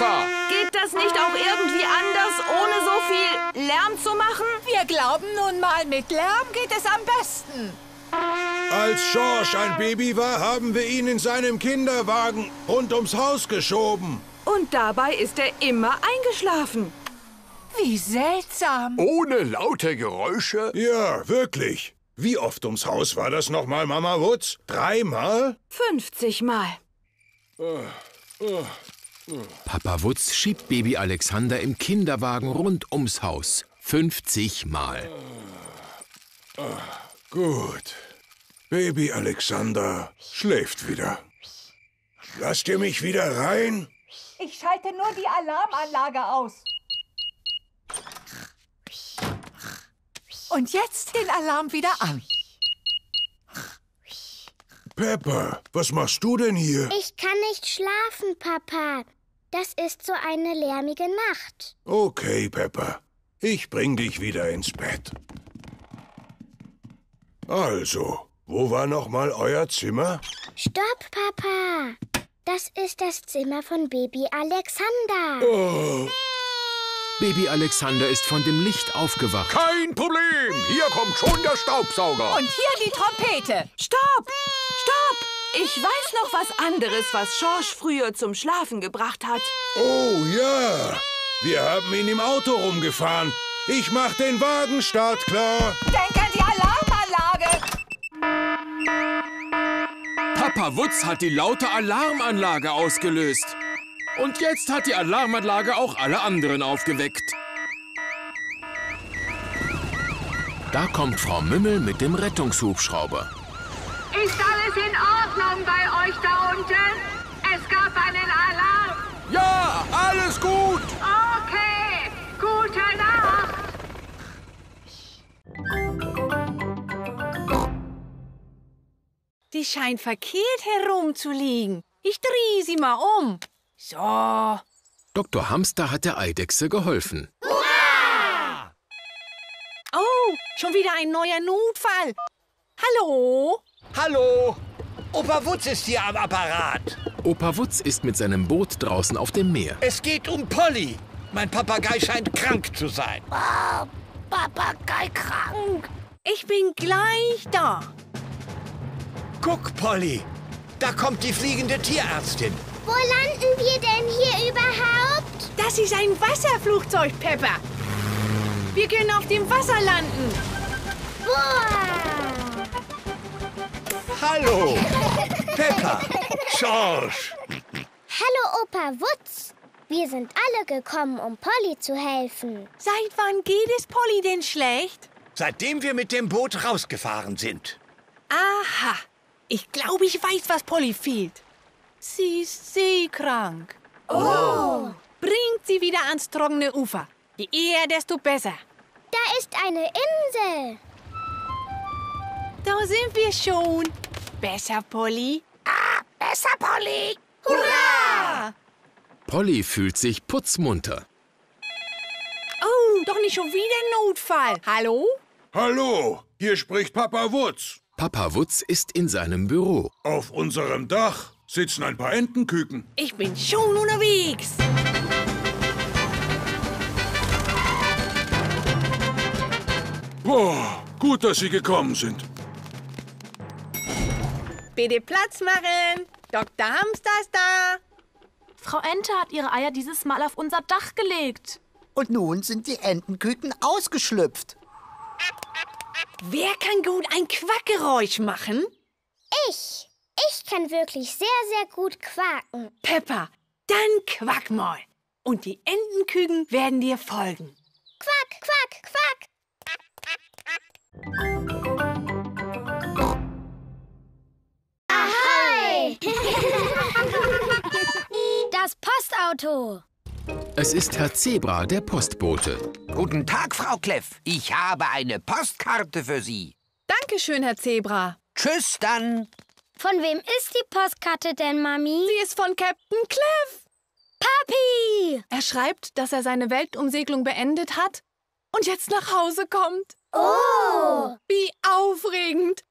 Wasser. Geht das nicht auch irgendwie anders, ohne so viel Lärm zu machen? Wir glauben nun mal, mit Lärm geht es am besten. Als George ein Baby war, haben wir ihn in seinem Kinderwagen rund ums Haus geschoben. Und dabei ist er immer eingeschlafen. Wie seltsam. Ohne laute Geräusche? Ja, wirklich. Wie oft ums Haus war das nochmal, Mama Wutz? Dreimal? 50 Mal. Papa Wutz schiebt Baby Alexander im Kinderwagen rund ums Haus. 50 Mal. Gut. Baby Alexander schläft wieder. Lasst ihr mich wieder rein? Ich schalte nur die Alarmanlage aus. Und jetzt den Alarm wieder an. Pepper, was machst du denn hier? Ich kann nicht schlafen, Papa. Das ist so eine lärmige Nacht. Okay, Pepper. Ich bring dich wieder ins Bett. Also, wo war noch mal euer Zimmer? Stopp, Papa. Das ist das Zimmer von Baby Alexander. Baby Alexander ist von dem Licht aufgewacht. Kein Problem. Hier kommt schon der Staubsauger. Und hier die Trompete. Stopp! Stopp! Ich weiß noch was anderes, was George früher zum Schlafen gebracht hat. Oh ja, wir haben ihn im Auto rumgefahren. Ich mach den Wagenstart klar. Denk an die Alarmanlage. Papa Wutz hat die laute Alarmanlage ausgelöst. Und jetzt hat die Alarmanlage auch alle anderen aufgeweckt. Da kommt Frau Mümmel mit dem Rettungshubschrauber. Ist alles in Ordnung bei euch da unten? Es gab einen Alarm. Ja, alles gut. Okay, gute Nacht. Die scheint verkehrt herumzuliegen. Ich drehe sie mal um. So. Dr. Hamster hat der Eidechse geholfen. Oh, schon wieder ein neuer Notfall. Hallo? Hallo, Opa Wutz ist hier am Apparat. Opa Wutz ist mit seinem Boot draußen auf dem Meer. Es geht um Polly. Mein Papagei scheint krank zu sein. Papagei krank. Ich bin gleich da. Guck, Polly, da kommt die fliegende Tierärztin. Wo landen wir denn hier überhaupt? Das ist ein Wasserflugzeug, Pepper. Wir können auf dem Wasser landen. Boah! Hallo, Peppa, George. Hallo, Opa Wutz. Wir sind alle gekommen, um Polly zu helfen. Seit wann geht es Polly denn schlecht? Seitdem wir mit dem Boot rausgefahren sind. Aha. Ich glaube, ich weiß, was Polly fehlt. Sie ist seekrank. Oh. Bringt sie wieder ans trockene Ufer. Je eher, desto besser. Da ist eine Insel. Da sind wir schon. Besser, Polly. Ah, Besser, Polly. Hurra! Polly fühlt sich putzmunter. Oh, doch nicht schon wieder Notfall. Hallo? Hallo, hier spricht Papa Wutz. Papa Wutz ist in seinem Büro. Auf unserem Dach sitzen ein paar Entenküken. Ich bin schon unterwegs. Boah, gut, dass Sie gekommen sind. Bitte Platz machen. Dr. Hamster ist da. Frau Ente hat ihre Eier dieses Mal auf unser Dach gelegt. Und nun sind die Entenküken ausgeschlüpft. Wer kann gut ein Quackgeräusch machen? Ich. Ich kann wirklich sehr, sehr gut quaken. Peppa, dann quack mal. Und die Entenküken werden dir folgen. Quack, quack, quack. Das Postauto. Es ist Herr Zebra, der Postbote. Guten Tag, Frau Kleff. Ich habe eine Postkarte für Sie. Dankeschön, Herr Zebra. Tschüss dann. Von wem ist die Postkarte denn, Mami? Sie ist von Captain Cliff. Papi! Er schreibt, dass er seine Weltumsegelung beendet hat und jetzt nach Hause kommt. Oh! Wie aufregend!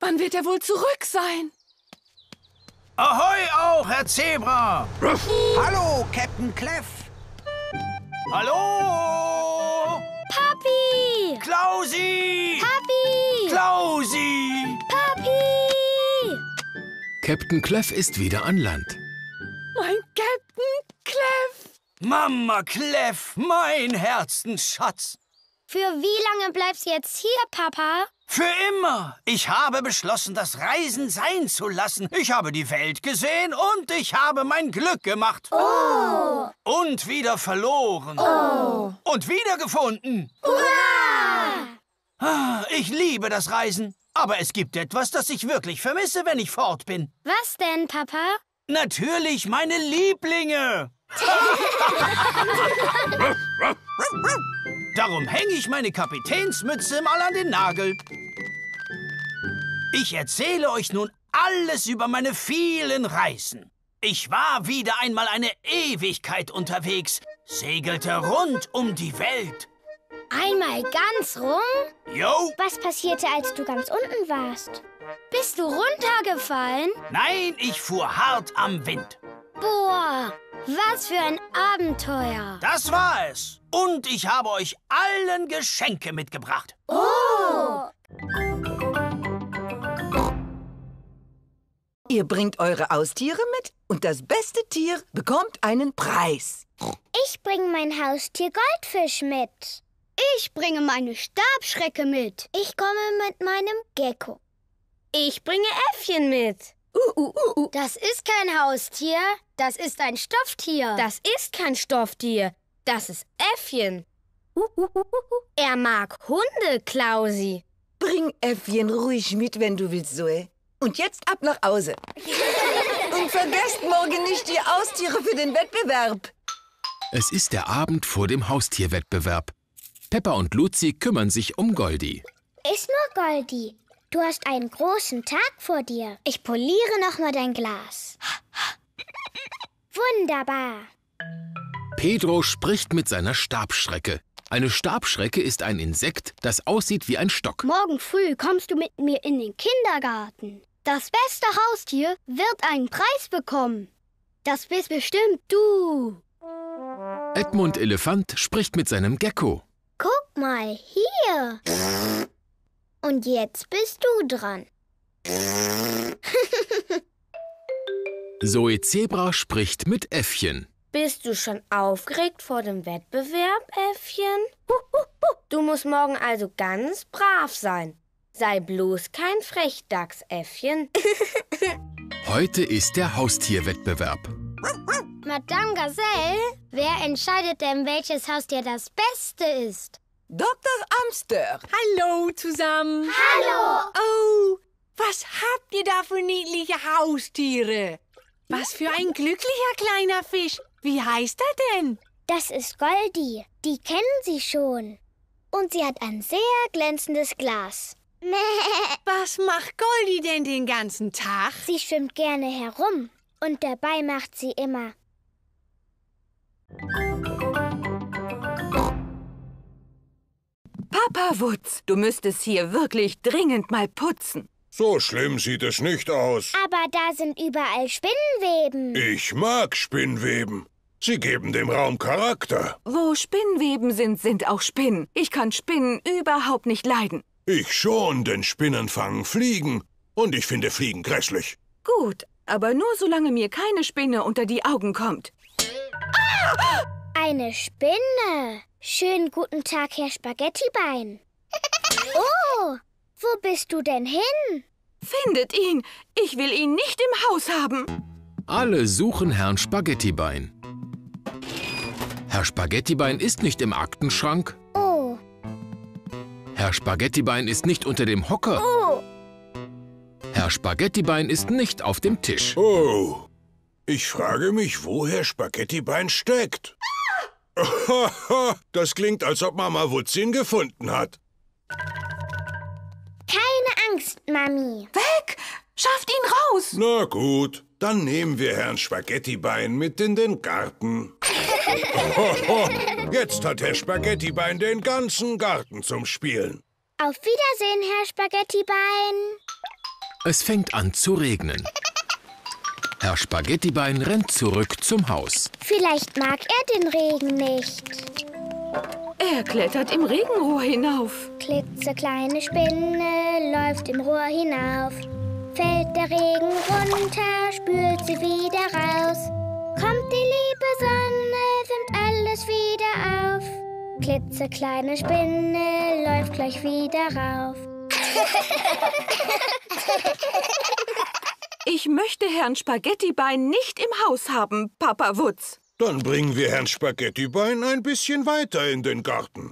Wann wird er wohl zurück sein? Ahoi auch, Herr Zebra. Hallo, Captain Clef. Hallo? Papi! Klausi! Papi! Klausi! Papi! Captain Clef ist wieder an Land. Mein Captain Clef! Mama Clef, mein Herzensschatz. Für wie lange bleibst du jetzt hier, Papa? Für immer. Ich habe beschlossen, das Reisen sein zu lassen. Ich habe die Welt gesehen und ich habe mein Glück gemacht. Oh! Und wieder verloren. Oh! Und wiedergefunden. Hurra! Ah, Ich liebe das Reisen. Aber es gibt etwas, das ich wirklich vermisse, wenn ich fort bin. Was denn, Papa? Natürlich meine Lieblinge. Darum hänge ich meine Kapitänsmütze mal an den Nagel. Ich erzähle euch nun alles über meine vielen Reisen. Ich war wieder einmal eine Ewigkeit unterwegs, segelte rund um die Welt. Einmal ganz rum? Jo, Was passierte, als du ganz unten warst? Bist du runtergefallen? nein, ich fuhr hart am Wind. Boah, was für ein Abenteuer. Das war es. Und ich habe euch allen Geschenke mitgebracht. Oh! Ihr bringt eure Haustiere mit und das beste Tier bekommt einen Preis. Ich bringe mein Haustier Goldfisch mit. Ich bringe meine Stabschrecke mit. Ich komme mit meinem Gecko. Ich bringe Äffchen mit. Das ist kein Haustier, das ist ein Stofftier. Das ist kein Stofftier. Das ist Äffchen. Er mag Hunde, Klausi. Bring Äffchen ruhig mit, wenn du willst, Zoe. Und jetzt ab nach Hause. Und vergesst morgen nicht die Haustiere für den Wettbewerb. Es ist der Abend vor dem Haustierwettbewerb. Peppa und Luzi kümmern sich um Goldi. Ist nur Goldi. Du hast einen großen Tag vor dir. Ich poliere noch mal dein Glas. Wunderbar. Pedro spricht mit seiner Stabschrecke. Eine Stabschrecke ist ein Insekt, das aussieht wie ein Stock. Morgen früh kommst du mit mir in den Kindergarten. Das beste Haustier wird einen Preis bekommen. Das bist bestimmt du. Edmund Elefant spricht mit seinem Gecko. Guck mal, hier. Und jetzt bist du dran. Zoe Zebra spricht mit Äffchen. Bist du schon aufgeregt vor dem Wettbewerb, Äffchen? Du musst morgen also ganz brav sein. Sei bloß kein Frechdachs, Äffchen. Heute ist der Haustierwettbewerb. Madame Gazelle, wer entscheidet denn, welches Haustier das Beste ist? Dr. Amster. Hallo zusammen. Hallo. Oh, was habt ihr da für niedliche Haustiere? Was für ein glücklicher kleiner Fisch. Wie heißt er denn? Das ist Goldi. Die kennen Sie schon. Und sie hat ein sehr glänzendes Glas. Was macht Goldi denn den ganzen Tag? Sie schwimmt gerne herum. Und dabei macht sie immer. Papa Wutz, du müsstest hier wirklich dringend mal putzen. So schlimm sieht es nicht aus. Aber da sind überall Spinnenweben. Ich mag Spinnweben. Sie geben dem Raum Charakter. Wo Spinnweben sind, sind auch Spinnen. Ich kann Spinnen überhaupt nicht leiden. Ich schon, denn Spinnen fangen Fliegen. Und ich finde Fliegen grässlich. Gut, aber nur solange mir keine Spinne unter die Augen kommt. Eine Spinne. Schönen guten Tag, Herr Spaghettibein. oh, wo bist du denn hin? Findet ihn. Ich will ihn nicht im Haus haben. Alle suchen Herrn Spaghettibein. Herr Spaghettibein ist nicht im Aktenschrank. Oh, Herr Spaghettibein ist nicht unter dem Hocker. oh, Herr Spaghettibein ist nicht auf dem Tisch. Oh, ich frage mich, wo Herr Spaghettibein steckt. das klingt, als ob Mama Wutz ihn gefunden hat. keine Angst, Mami. Weg! Schafft ihn raus! Na gut, dann nehmen wir Herrn Spaghettibein mit in den Garten. Jetzt hat Herr Spaghettibein den ganzen Garten zum Spielen. Auf Wiedersehen, Herr Spaghettibein. Es fängt an zu regnen. Herr Spaghettibein rennt zurück zum Haus. Vielleicht mag er den Regen nicht. Er klettert im Regenrohr hinauf. Klitzekleine Spinne läuft im Rohr hinauf. Fällt der Regen runter, spült sie wieder raus. Kommt die liebe Sonne, wimmt alles wieder auf. Klitzekleine Spinne läuft gleich wieder rauf. Ich möchte Herrn Spaghettibein nicht im Haus haben, Papa Wutz. Dann bringen wir Herrn Spaghettibein ein bisschen weiter in den Garten.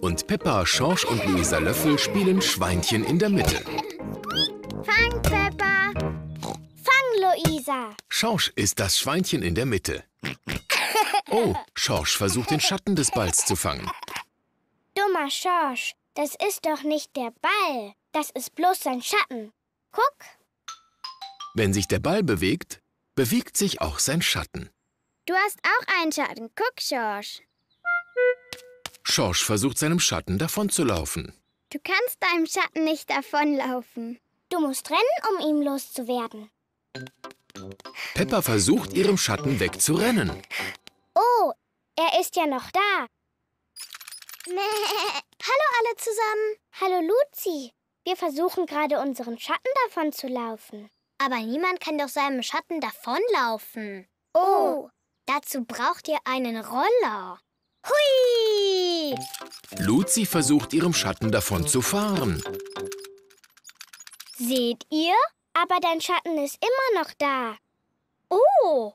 Und Peppa, Schorsch und Luisa Löffel spielen Schweinchen in der Mitte. Fang, Peppa. Fang, Luisa. Schorsch ist das Schweinchen in der Mitte. Oh, Schorsch versucht den Schatten des Balls zu fangen. Dummer Schorsch, das ist doch nicht der Ball. Das ist bloß sein Schatten. Guck. Wenn sich der Ball bewegt, bewegt sich auch sein Schatten. Du hast auch einen Schatten. Guck, Schorsch. Schorsch versucht seinem Schatten davonzulaufen. Du kannst deinem Schatten nicht davonlaufen. Du musst rennen, um ihm loszuwerden. Peppa versucht, ihrem Schatten wegzurennen. Oh, er ist ja noch da. Hallo alle zusammen. Hallo Luzi. Wir versuchen gerade unseren Schatten davon zu laufen. Aber niemand kann doch seinem Schatten davonlaufen. Oh, dazu braucht ihr einen Roller. Hui! Luzi versucht, ihrem Schatten davon zu fahren. Seht ihr? Aber dein Schatten ist immer noch da. Oh!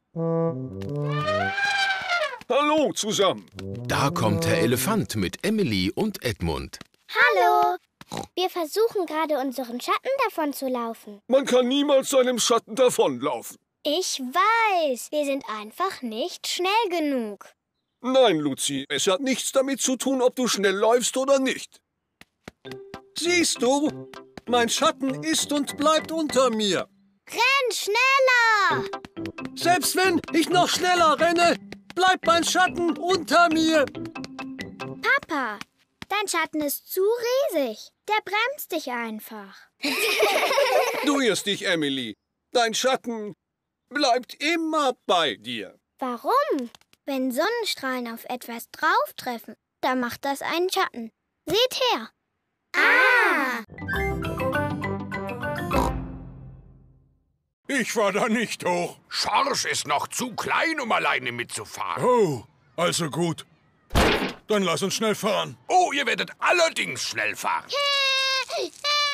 Hallo zusammen. Da kommt Herr Elefant mit Emily und Edmund. Hallo! Wir versuchen gerade unseren Schatten davon zu laufen. Man kann niemals seinem Schatten davonlaufen. Ich weiß, wir sind einfach nicht schnell genug. Nein, Luzi, es hat nichts damit zu tun, ob du schnell läufst oder nicht. Siehst du, mein Schatten ist und bleibt unter mir. Renn schneller! Selbst wenn ich noch schneller renne, bleibt mein Schatten unter mir. Papa, dein Schatten ist zu riesig. Der bremst dich einfach. Du irrst dich, Emily. Dein Schatten bleibt immer bei dir. Warum? Wenn Sonnenstrahlen auf etwas drauftreffen, dann macht das einen Schatten. Seht her. Ah! Ich war da nicht hoch. Schorsch ist noch zu klein, um alleine mitzufahren. Oh, also gut. Dann lass uns schnell fahren. Oh, ihr werdet allerdings schnell fahren.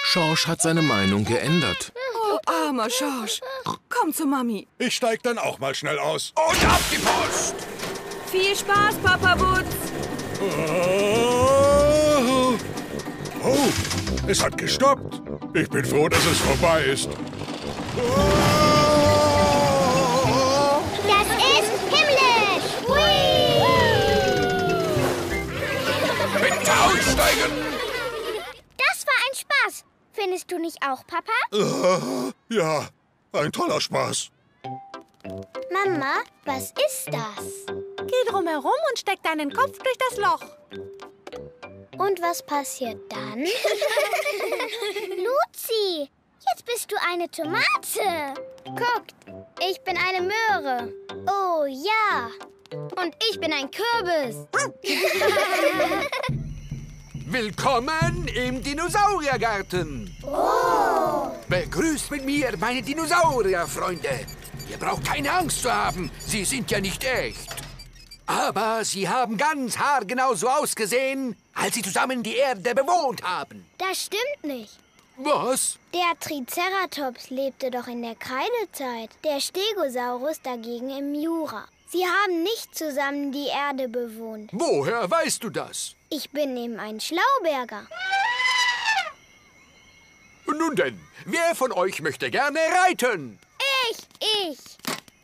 Schorsch hat seine Meinung geändert. Oh, armer Schorsch. Komm zu Mami. Ich steig dann auch mal schnell aus. Und ab die Post! Viel Spaß, Papa Wutz. Oh, oh, es hat gestoppt. Ich bin froh, dass es vorbei ist. Das ist himmlisch! Hui! Bitte aussteigen! Das war ein Spaß. Findest du nicht auch, Papa? Äh, ja, ein toller Spaß. Mama, was ist das? Geh drum herum und steck deinen Kopf durch das Loch. Und was passiert dann? Luzi, jetzt bist du eine Tomate. Guckt, ich bin eine Möhre. Oh ja. Und ich bin ein Kürbis. Willkommen im Dinosauriergarten. Oh. Begrüßt mit mir meine Dinosaurierfreunde. Ihr braucht keine Angst zu haben, sie sind ja nicht echt. Aber sie haben ganz haargenau so ausgesehen, als sie zusammen die Erde bewohnt haben. Das stimmt nicht. Was? Der Triceratops lebte doch in der Kreidezeit, der Stegosaurus dagegen im Jura. Sie haben nicht zusammen die Erde bewohnt. Woher weißt du das? Ich bin eben ein Schlauberger. Nun denn, wer von euch möchte gerne reiten? Ich, ich.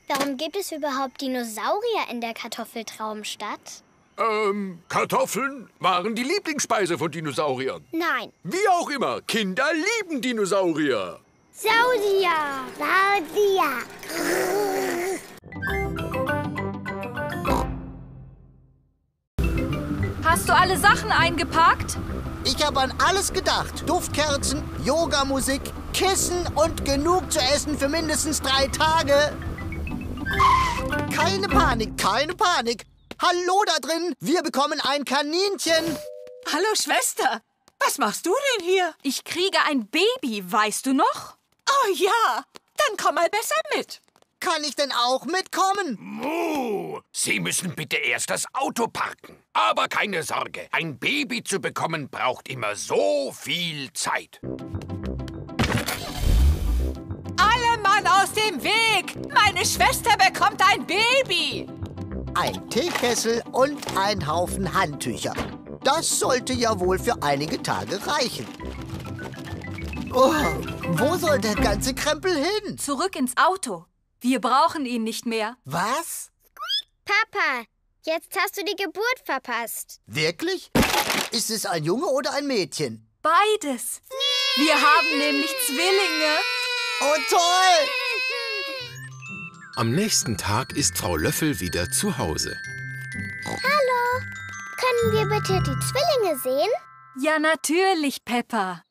Warum gibt es überhaupt Dinosaurier in der Kartoffeltraumstadt? Ähm, Kartoffeln waren die Lieblingsspeise von Dinosauriern. Nein. Wie auch immer, Kinder lieben Dinosaurier. Sausia. Sausia. Hast du alle Sachen eingepackt? Ich habe an alles gedacht. Duftkerzen, Yogamusik, Kissen und genug zu essen für mindestens drei Tage. Keine Panik, keine Panik. Hallo da drin, wir bekommen ein Kaninchen. Hallo, Schwester. Was machst du denn hier? Ich kriege ein Baby, weißt du noch? Oh ja, dann komm mal besser mit. Kann ich denn auch mitkommen? Muh, Sie müssen bitte erst das Auto parken. Aber keine Sorge, ein Baby zu bekommen braucht immer so viel Zeit. Dem Weg! Meine Schwester bekommt ein Baby! Ein Teekessel und ein Haufen Handtücher. Das sollte ja wohl für einige Tage reichen. Oh, wo soll der ganze Krempel hin? Zurück ins Auto. Wir brauchen ihn nicht mehr. Was? Papa, jetzt hast du die Geburt verpasst. Wirklich? Ist es ein Junge oder ein Mädchen? Beides. Wir haben nämlich Zwillinge. Oh, toll! Am nächsten Tag ist Frau Löffel wieder zu Hause. Hallo, können wir bitte die Zwillinge sehen? Ja, natürlich, Peppa.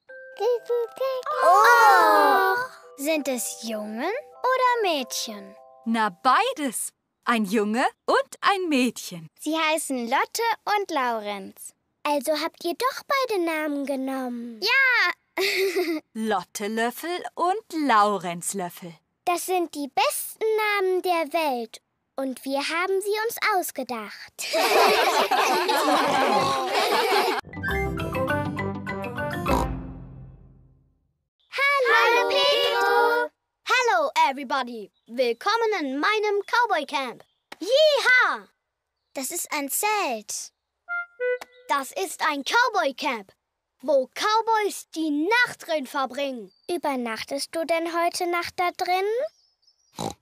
Oh! Sind es Jungen oder Mädchen? Na, beides. Ein Junge und ein Mädchen. Sie heißen Lotte und Laurenz. Also habt ihr doch beide Namen genommen. Ja! Lotte Löffel und Laurenz Löffel. Das sind die besten Namen der Welt. Und wir haben sie uns ausgedacht. Hallo, Pedro! Hallo, everybody! Willkommen in meinem Cowboy Camp. Jeha! Das ist ein Zelt. Das ist ein Cowboy Camp, wo Cowboys die Nacht drin verbringen. Übernachtest du denn heute Nacht da drin?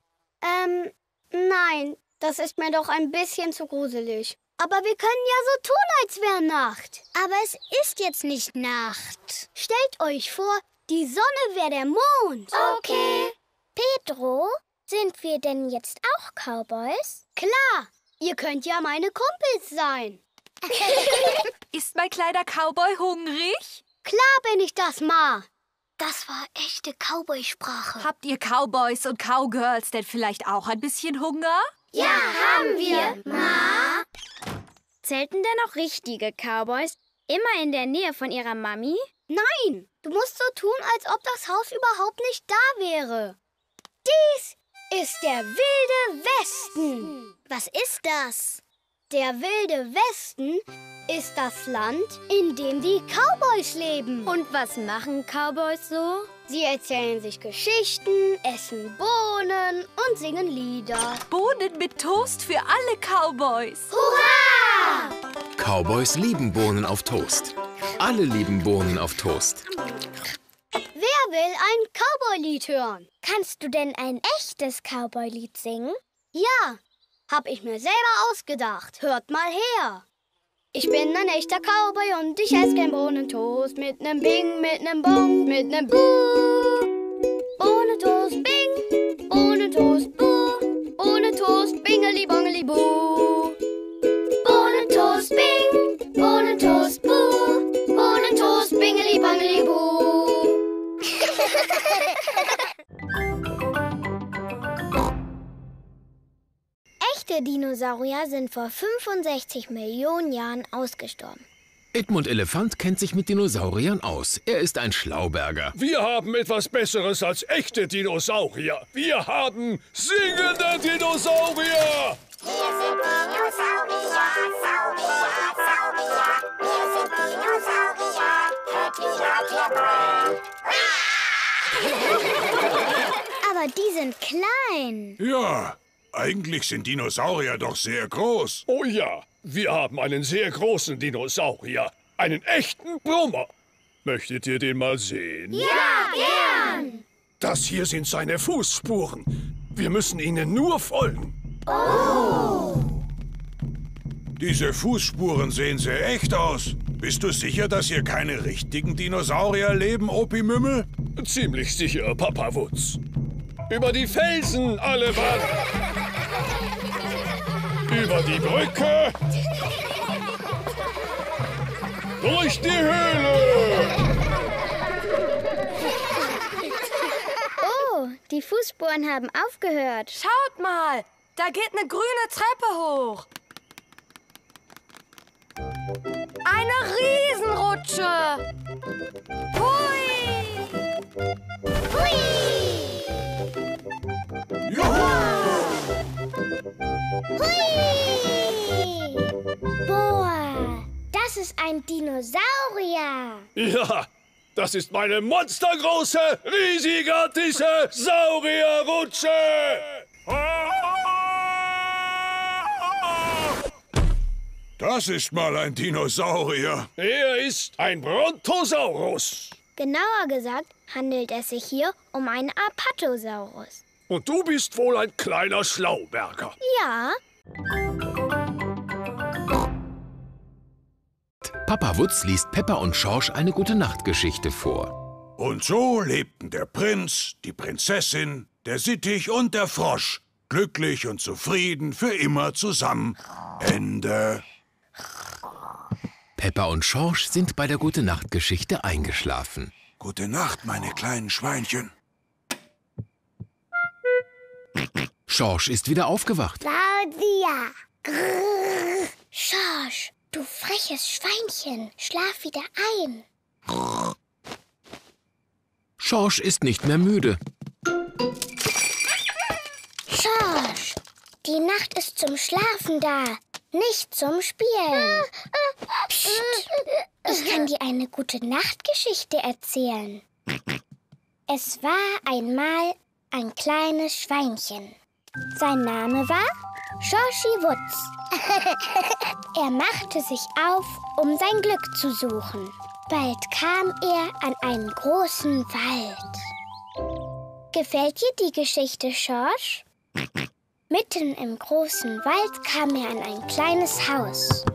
Ähm, nein, das ist mir doch ein bisschen zu gruselig. Aber wir können ja so tun, als wäre Nacht. Aber es ist jetzt nicht Nacht. Stellt euch vor, die Sonne wäre der Mond. Okay. Pedro, sind wir denn jetzt auch Cowboys? Klar, ihr könnt ja meine Kumpels sein. Ist mein kleiner Cowboy hungrig? Klar bin ich das, Ma. Das war echte Cowboy-Sprache. Habt ihr Cowboys und Cowgirls denn vielleicht auch ein bisschen Hunger? Ja, haben wir, Ma. Zelten denn auch richtige Cowboys immer in der Nähe von ihrer Mami? Nein, du musst so tun, als ob das Haus überhaupt nicht da wäre. Dies ist der wilde Westen. Was ist das? Der wilde Westen ist das Land, in dem die Cowboys leben. Und was machen Cowboys so? Sie erzählen sich Geschichten, essen Bohnen und singen Lieder. Bohnen mit Toast für alle Cowboys. Hurra! Cowboys lieben Bohnen auf Toast. Alle lieben Bohnen auf Toast. Wer will ein Cowboy-Lied hören? Kannst du denn ein echtes Cowboy-Lied singen? Ja, hab ich mir selber ausgedacht. Hört mal her. Ich bin ein echter Cowboy und ich esse gern Bohnentoast mit nem Bing, mit nem Bong, mit nem Buh. Bohnentoast, Bing, Bohnentoast, Buh. Bohnentoast, Bingeli, Bongeli, Buh. Bohnentoast, Bing, Bohnentoast, Buh. Bohnentoast, Bingeli, Bongeli, Buh. Echte Dinosaurier sind vor 65 Millionen Jahren ausgestorben. Edmund Elefant kennt sich mit Dinosauriern aus. Er ist ein Schlauberger. Wir haben etwas Besseres als echte Dinosaurier. Wir haben singende Dinosaurier. Wir sind Dinosaurier, Saurier, Saurier. Wir sind Dinosaurier. Hört, wie laut wir. Aber die sind klein. Ja, eigentlich sind Dinosaurier doch sehr groß. Oh ja, wir haben einen sehr großen Dinosaurier. Einen echten Brummer. Möchtet ihr den mal sehen? Ja, gern. Das hier sind seine Fußspuren. Wir müssen ihnen nur folgen. Oh. Diese Fußspuren sehen sehr echt aus. Bist du sicher, dass hier keine richtigen Dinosaurier leben, Opi Mümmel? Ziemlich sicher, Papa Wutz. Über die Felsen, alle Mann! Über die Brücke! Durch die Höhle! Oh, die Fußspuren haben aufgehört. Schaut mal, da geht eine grüne Treppe hoch. Eine Riesenrutsche. Hui! Hui! Boah, das ist ein Dinosaurier. Ja, das ist meine monstergroße, riesigartige Saurierrutsche! Das ist mal ein Dinosaurier. Er ist ein Brontosaurus. Genauer gesagt handelt es sich hier um einen Apatosaurus. Und du bist wohl ein kleiner Schlauberger. Ja, Papa Wutz liest Peppa und Schorsch eine gute Nachtgeschichte vor. Und so lebten der Prinz, die Prinzessin, der Sittich und der Frosch glücklich und zufrieden für immer zusammen. Ende. Peppa und Schorsch sind bei der gute Nachtgeschichte eingeschlafen. Gute Nacht, meine kleinen Schweinchen. Schorsch ist wieder aufgewacht. Claudia. Grrr. Schorsch, du freches Schweinchen, schlaf wieder ein. Schorsch ist nicht mehr müde. Schorsch, die Nacht ist zum Schlafen da, nicht zum Spielen. Psst, ich kann dir eine gute Nachtgeschichte erzählen. Es war einmal ein kleines Schweinchen. Sein Name war Shoshi Wutz. er machte sich auf, um sein Glück zu suchen. Bald kam er an einen großen Wald. Gefällt dir die Geschichte, Schorsch? Mitten im großen Wald kam er an ein kleines Haus.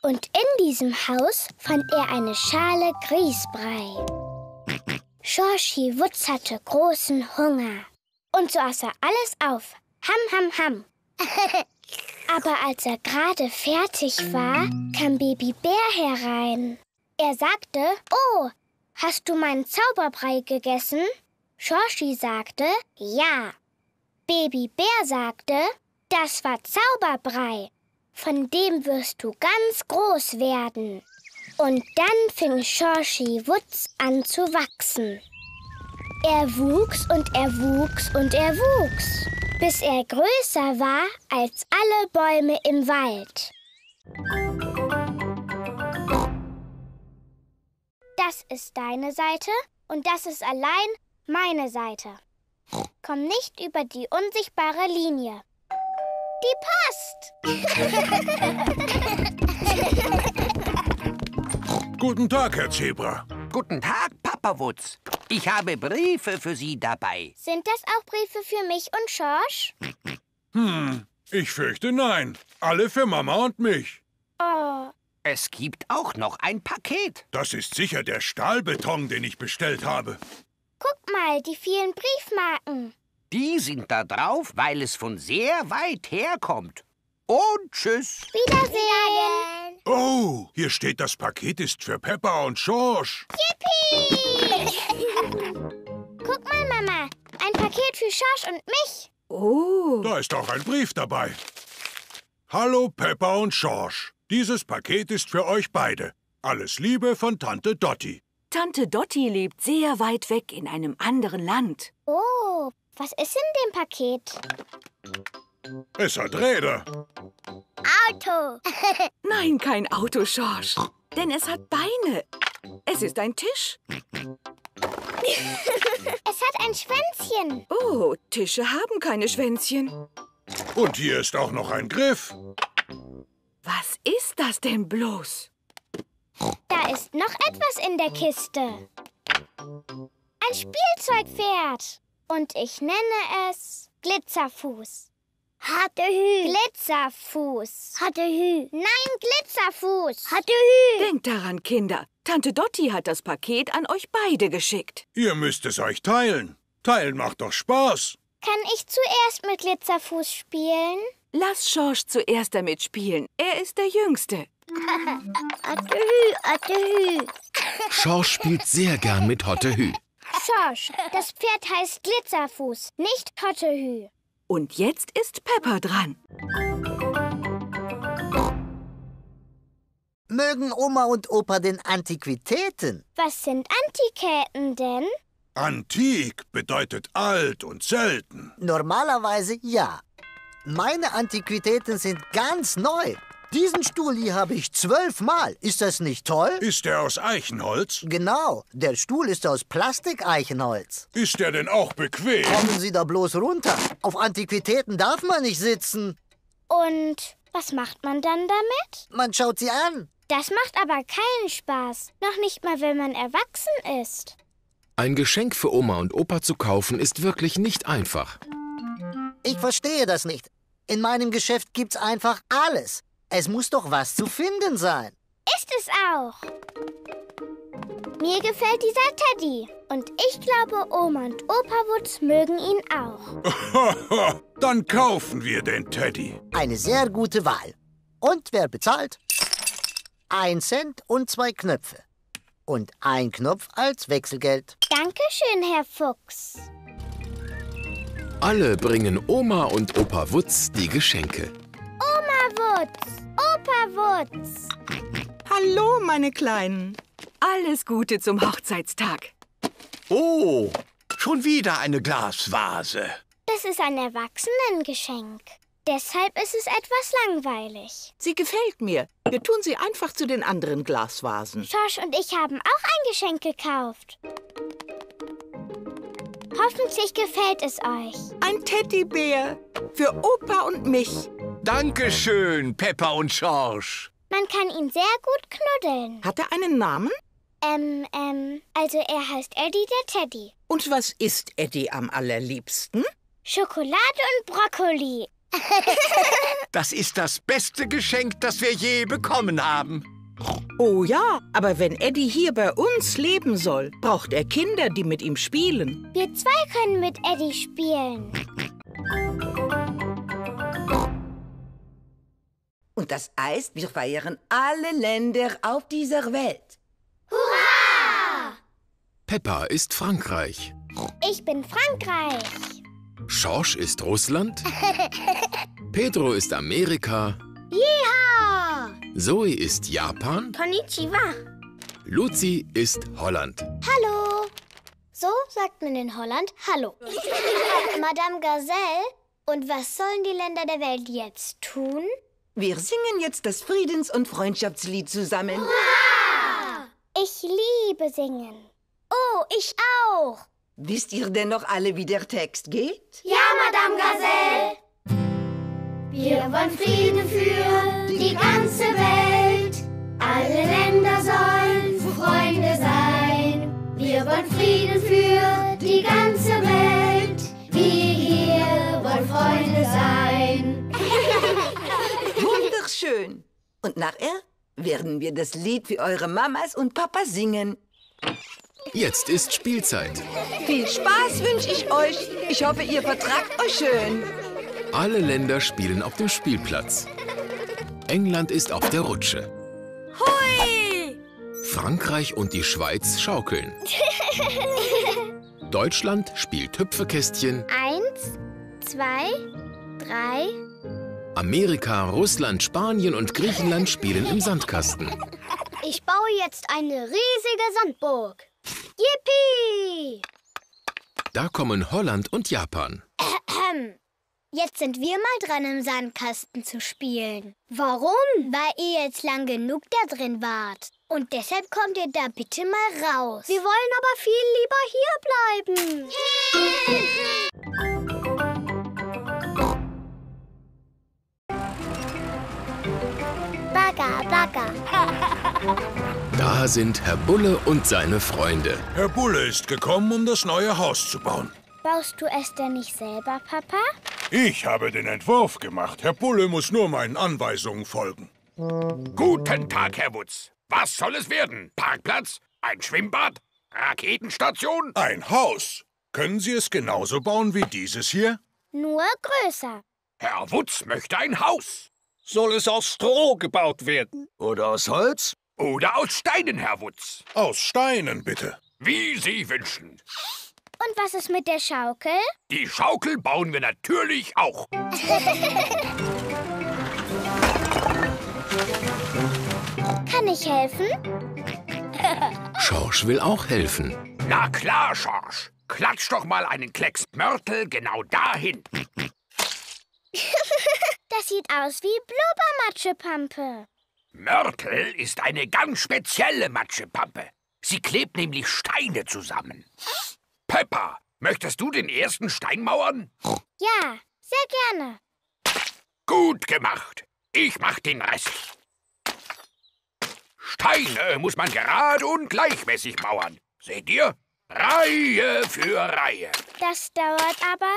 Und in diesem Haus fand er eine Schale Grießbrei. Shoshi Wutz hatte großen Hunger. Und so aß er alles auf. Ham, ham, ham. Aber als er gerade fertig war, kam Baby Bär herein. Er sagte, oh, hast du meinen Zauberbrei gegessen? Shoshi sagte, ja. Baby Bär sagte, das war Zauberbrei. Von dem wirst du ganz groß werden. Und dann fing Shoshi Wutz an zu wachsen. Er wuchs und er wuchs und er wuchs, bis er größer war als alle Bäume im Wald. Das ist deine Seite und das ist allein meine Seite. Komm nicht über die unsichtbare Linie. Die passt. Guten Tag, Herr Zebra. Guten Tag, Wutz. Ich habe Briefe für Sie dabei. Sind das auch Briefe für mich und Schorsch? Hm, ich fürchte nein. Alle für Mama und mich. Oh, Es gibt auch noch ein Paket. Das ist sicher der Stahlbeton, den ich bestellt habe. guck mal, die vielen Briefmarken. Die sind da drauf, weil es von sehr weit herkommt. Und tschüss. Wiedersehen. Oh, hier steht, das Paket ist für Peppa und Schorsch. Guck mal, Mama. Ein Paket für Schorsch und mich. Oh. Da ist auch ein Brief dabei. Hallo Peppa und Schorsch. Dieses Paket ist für euch beide. Alles Liebe von Tante Dotti. Tante Dotti lebt sehr weit weg in einem anderen Land. Oh, was ist in dem Paket? Es hat Räder. Auto. Nein, kein Auto, Schorsch. Denn es hat Beine. Es ist ein Tisch. es hat ein Schwänzchen. Oh, Tische haben keine Schwänzchen. Und hier ist auch noch ein Griff. Was ist das denn bloß? Da ist noch etwas in der Kiste. Ein Spielzeugpferd. Und ich nenne es Glitzerfuß. Hatte Hü. Glitzerfuß. Hatte Hü. Nein, Glitzerfuß. Hatte Hü. Denkt daran, Kinder. Tante Dotti hat das Paket an euch beide geschickt. Ihr müsst es euch teilen. Teilen macht doch Spaß. Kann ich zuerst mit Glitzerfuß spielen? Lass Schorsch zuerst damit spielen. Er ist der Jüngste. Attehü, attehü. Schorsch spielt sehr gern mit Hottehü. Schorsch, das Pferd heißt Glitzerfuß, nicht Hottehü. Und jetzt ist Pepper dran. Mögen Oma und Opa den Antiquitäten? Was sind Antikäten denn? Antik bedeutet alt und selten. Normalerweise ja. Meine Antiquitäten sind ganz neu. Diesen Stuhl hier habe ich zwölfmal. Ist das nicht toll? Ist der aus Eichenholz? Genau, der Stuhl ist aus Plastikeichenholz. Ist der denn auch bequem? Kommen Sie da bloß runter. Auf Antiquitäten darf man nicht sitzen. Und was macht man dann damit? Man schaut sie an. Das macht aber keinen Spaß. Noch nicht mal, wenn man erwachsen ist. Ein Geschenk für Oma und Opa zu kaufen ist wirklich nicht einfach. Ich verstehe das nicht. In meinem Geschäft gibt's einfach alles. Es muss doch was zu finden sein. Ist es auch. Mir gefällt dieser Teddy. Und ich glaube, Oma und Opa Wutz mögen ihn auch. Dann kaufen wir den Teddy. Eine sehr gute Wahl. Und wer bezahlt? Ein Cent und zwei Knöpfe. Und ein Knopf als Wechselgeld. Dankeschön, Herr Fuchs. Alle bringen Oma und Opa Wutz die Geschenke. Oma Wutz, Opa Wutz. Hallo, meine Kleinen. Alles Gute zum Hochzeitstag. Oh, schon wieder eine Glasvase. Das ist ein Erwachsenengeschenk. Deshalb ist es etwas langweilig. Sie gefällt mir. Wir tun sie einfach zu den anderen Glasvasen. Schorsch und ich haben auch ein Geschenk gekauft. Hoffentlich gefällt es euch. Ein Teddybär. Für Opa und mich. Dankeschön, Peppa und Schorsch. Man kann ihn sehr gut knuddeln. Hat er einen Namen? Ähm, ähm, also er heißt Eddie der Teddy. Und was isst Eddie am allerliebsten? Schokolade und Brokkoli. Das ist das beste Geschenk, das wir je bekommen haben. Oh ja, aber wenn Eddie hier bei uns leben soll, braucht er Kinder, die mit ihm spielen. Wir zwei können mit Eddie spielen. Und das heißt, wir feiern alle Länder auf dieser Welt. Hurra! Peppa ist Frankreich. Ich bin Frankreich. Schorsch ist Russland. Pedro ist Amerika. Yeehaw! Zoe ist Japan. Konnichiwa. Luzi ist Holland. Hallo. So sagt man in Holland Hallo. Madame Gazelle, und was sollen die Länder der Welt jetzt tun? Wir singen jetzt das Friedens- und Freundschaftslied zusammen. Ich liebe singen. Oh, ich auch. Wisst ihr denn noch alle, wie der Text geht? Ja, Madame Gazelle. Wir wollen Frieden für die ganze Welt. Alle Länder sollen Freunde sein. Wir wollen Frieden für die ganze Welt. Wunderschön. Und nachher werden wir das Lied für eure Mamas und Papas singen. Jetzt ist Spielzeit. Viel Spaß wünsche ich euch. Ich hoffe, ihr vertragt euch schön. Alle Länder spielen auf dem Spielplatz. England ist auf der Rutsche. Hui! Frankreich und die Schweiz schaukeln. Deutschland spielt Hüpfekästchen. Eins, zwei, drei. Amerika, Russland, Spanien und Griechenland spielen im Sandkasten. Ich baue jetzt eine riesige Sandburg. Yippie! Da kommen Holland und Japan. Jetzt sind wir mal dran, im Sandkasten zu spielen. Warum? Weil ihr jetzt lang genug da drin wart. Und deshalb kommt ihr da bitte mal raus. Wir wollen aber viel lieber hier bleiben. Bagger, Bagger. Da sind Herr Bulle und seine Freunde. Herr Bulle ist gekommen, um das neue Haus zu bauen. Baust du es denn nicht selber, Papa? Ich habe den Entwurf gemacht. Herr Bulle muss nur meinen Anweisungen folgen. Guten Tag, Herr Wutz. Was soll es werden? Parkplatz? Ein Schwimmbad? Raketenstation? Ein Haus. Können Sie es genauso bauen wie dieses hier? Nur größer. Herr Wutz möchte ein Haus. Soll es aus Stroh gebaut werden? Oder aus Holz? Oder aus Steinen, Herr Wutz. Aus Steinen, bitte. Wie Sie wünschen. Und was ist mit der Schaukel? Die Schaukel bauen wir natürlich auch. Kann ich helfen? Schorsch will auch helfen. Na klar, Schorsch. Klatsch doch mal einen Klecks Mörtel genau dahin. Das sieht aus wie Blubbermatschepampe. Mörtel ist eine ganz spezielle Matschepampe. Sie klebt nämlich Steine zusammen. Peppa, möchtest du den ersten Stein mauern? Ja, sehr gerne. Gut gemacht. Ich mach den Rest. Steine muss man gerade und gleichmäßig mauern. Seht ihr? Reihe für Reihe. Das dauert aber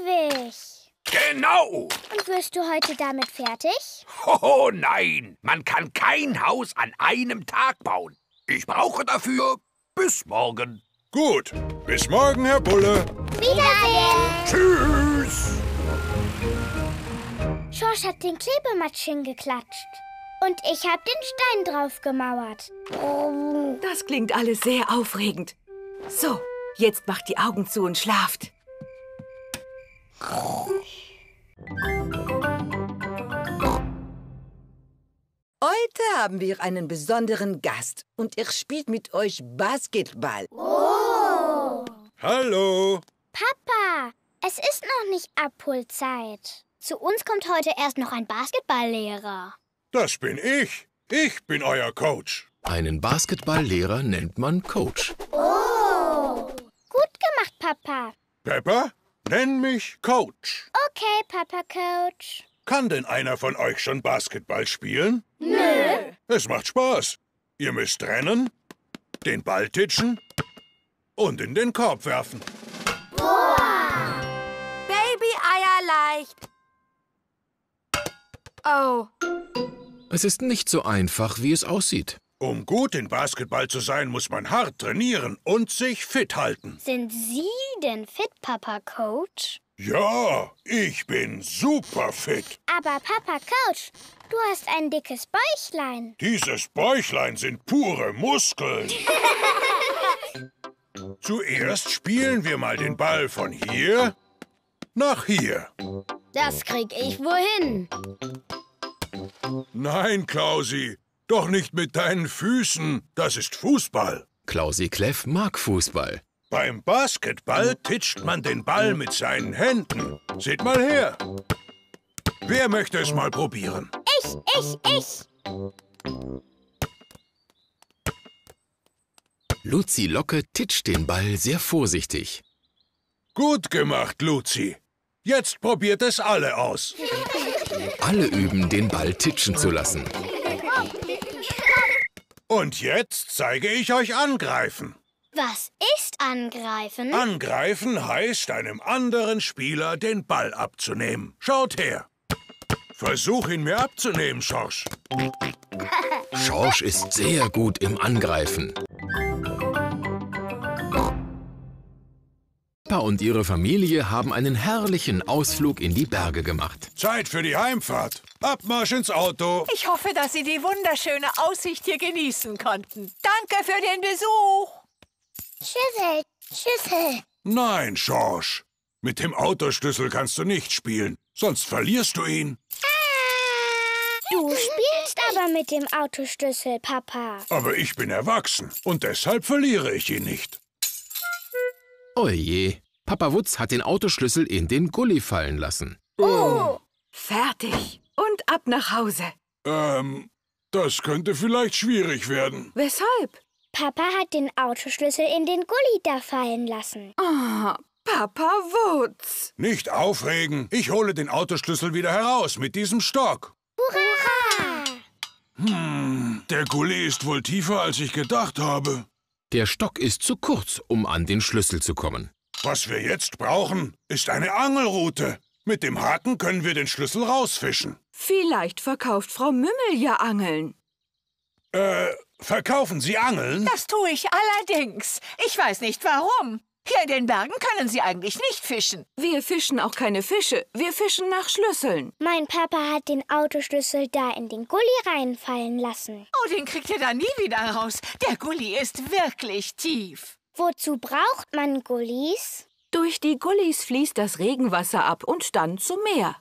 ewig. Genau. Und wirst du heute damit fertig? Oh nein, man kann kein Haus an einem Tag bauen. Ich brauche dafür bis morgen. Gut. Bis morgen, Herr Bulle. Wiedersehen. Tschüss. Schorsch hat den Klebematsch hingeklatscht. Und ich habe den Stein drauf gemauert. Das klingt alles sehr aufregend. So, jetzt macht die Augen zu und schlaft. Heute haben wir einen besonderen Gast und er spielt mit euch Basketball. Oh! Hallo. Papa, es ist noch nicht Abholzeit. Zu uns kommt heute erst noch ein Basketballlehrer. Das bin ich. Ich bin euer Coach. Einen Basketballlehrer nennt man Coach. Oh! Gut gemacht, Papa. Peppa, nenn mich Coach. Okay, Papa Coach. Kann denn einer von euch schon Basketball spielen? Nö. Es macht Spaß. Ihr müsst rennen, den Ball titschen und in den Korb werfen. Baby-Eier leicht. Oh. Es ist nicht so einfach, wie es aussieht. Um gut in Basketball zu sein, muss man hart trainieren und sich fit halten. Sind Sie denn fit, Papa Coach? Ja, ich bin super fit. Aber Papa Coach, du hast ein dickes Bäuchlein. Dieses Bäuchlein sind pure Muskeln. Zuerst spielen wir mal den Ball von hier nach hier. Das krieg ich wohin. Nein, Klausi, doch nicht mit deinen Füßen. Das ist Fußball. Klausi Kleff mag Fußball. Beim Basketball titscht man den Ball mit seinen Händen. Seht mal her. Wer möchte es mal probieren? Ich, ich, ich. Luzi Locke titscht den Ball sehr vorsichtig. Gut gemacht, Luzi. Jetzt probiert es alle aus. Alle üben, den Ball titschen zu lassen. Und jetzt zeige ich euch angreifen. Was ist angreifen? Angreifen heißt, einem anderen Spieler den Ball abzunehmen. Schaut her. Versuch ihn mir abzunehmen, Schorsch. Schorsch ist sehr gut im Angreifen. Peppa und ihre Familie haben einen herrlichen Ausflug in die Berge gemacht. Zeit für die Heimfahrt. Abmarsch ins Auto. Ich hoffe, dass Sie die wunderschöne Aussicht hier genießen konnten. Danke für den Besuch. Schüssel, Schüssel. Nein, Schorsch. Mit dem Autoschlüssel kannst du nicht spielen, sonst verlierst du ihn. Du spielst aber mit dem Autoschlüssel, Papa. Aber ich bin erwachsen und deshalb verliere ich ihn nicht. Oje, Papa Wutz hat den Autoschlüssel in den Gully fallen lassen. Oh, fertig. Und ab nach Hause. Ähm, das könnte vielleicht schwierig werden. Weshalb? Papa hat den Autoschlüssel in den Gully da fallen lassen. Oh, Papa Wutz. Nicht aufregen. Ich hole den Autoschlüssel wieder heraus mit diesem Stock. Hurra! Hm, der Gully ist wohl tiefer, als ich gedacht habe. Der Stock ist zu kurz, um an den Schlüssel zu kommen. Was wir jetzt brauchen, ist eine Angelrute. Mit dem Haken können wir den Schlüssel rausfischen. Vielleicht verkauft Frau Mümmel ja Angeln. Äh, verkaufen Sie Angeln? Das tue ich allerdings. Ich weiß nicht warum. Hier in den Bergen können Sie eigentlich nicht fischen. Wir fischen auch keine Fische. Wir fischen nach Schlüsseln. Mein Papa hat den Autoschlüssel da in den Gully reinfallen lassen. Oh, den kriegt ihr da nie wieder raus. Der Gully ist wirklich tief. Wozu braucht man Gullis? Durch die Gullis fließt das Regenwasser ab und dann zum Meer.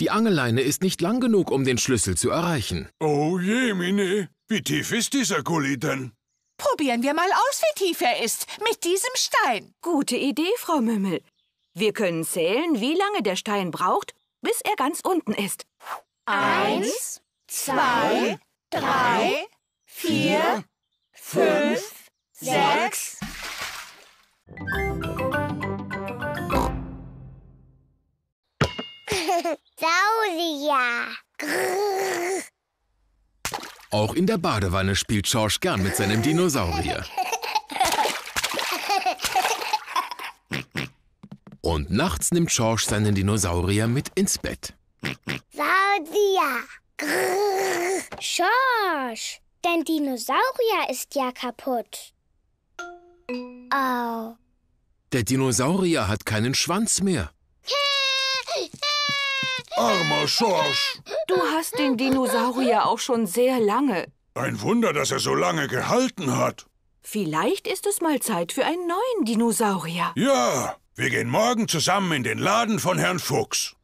Die Angelleine ist nicht lang genug, um den Schlüssel zu erreichen. Oh je, Mine. Wie tief ist dieser Gully denn? Probieren wir mal aus, wie tief er ist. Mit diesem Stein. Gute Idee, Frau Mümmel. Wir können zählen, wie lange der Stein braucht, bis er ganz unten ist. Eins, zwei, drei, vier, fünf, sechs. Saurier. Auch in der Badewanne spielt Schorsch gern mit seinem Dinosaurier. Und nachts nimmt Schorsch seinen Dinosaurier mit ins Bett. Saurier. Grrr. Schorsch, dein Dinosaurier ist ja kaputt. Oh. Der Dinosaurier hat keinen Schwanz mehr. Armer Schorsch. Du hast den Dinosaurier auch schon sehr lange. Ein Wunder, dass er so lange gehalten hat. Vielleicht ist es mal Zeit für einen neuen Dinosaurier. Ja, wir gehen morgen zusammen in den Laden von Herrn Fuchs.